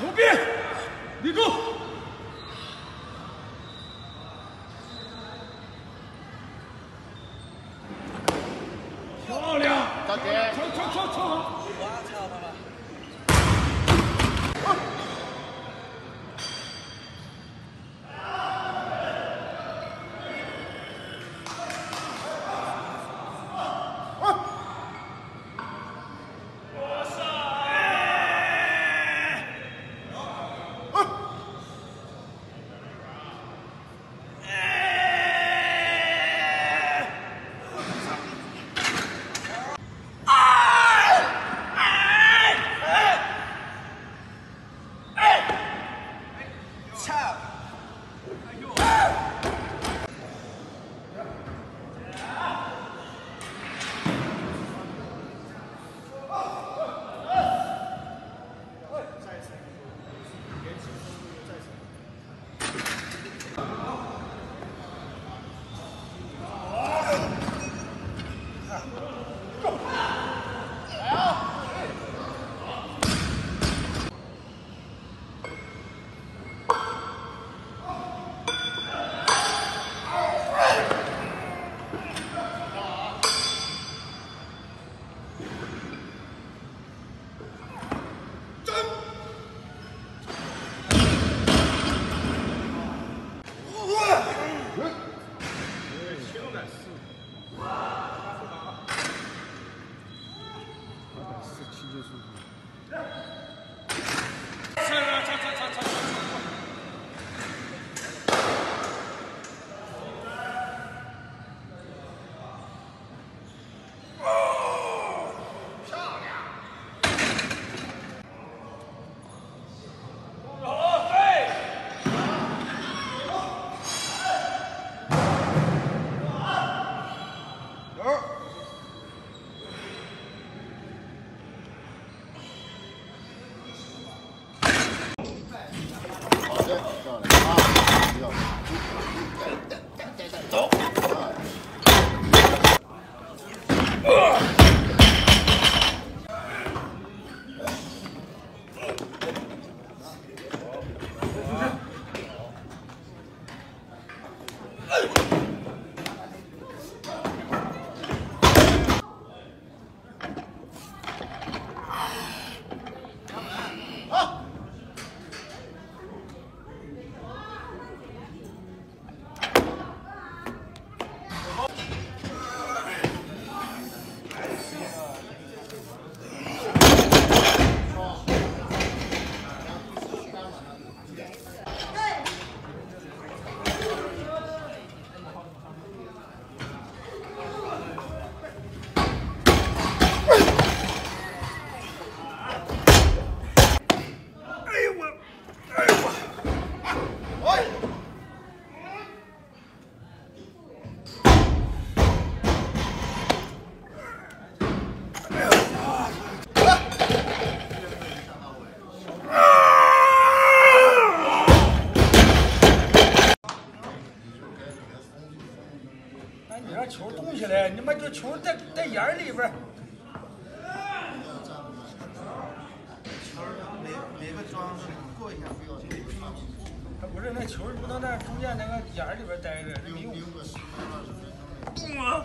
牛逼，立住！眼儿里边儿。每每个桩子过一下，他不是那球不能在中间那个眼儿里边儿待着，没用。动啊！